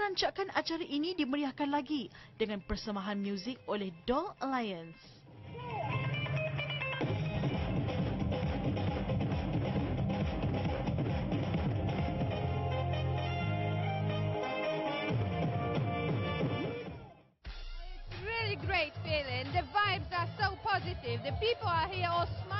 Rancakan acara ini dimeriahkan lagi dengan persembahan muzik oleh Doll Alliance. Really great feeling. The vibes are so positive. The people are here all smiling.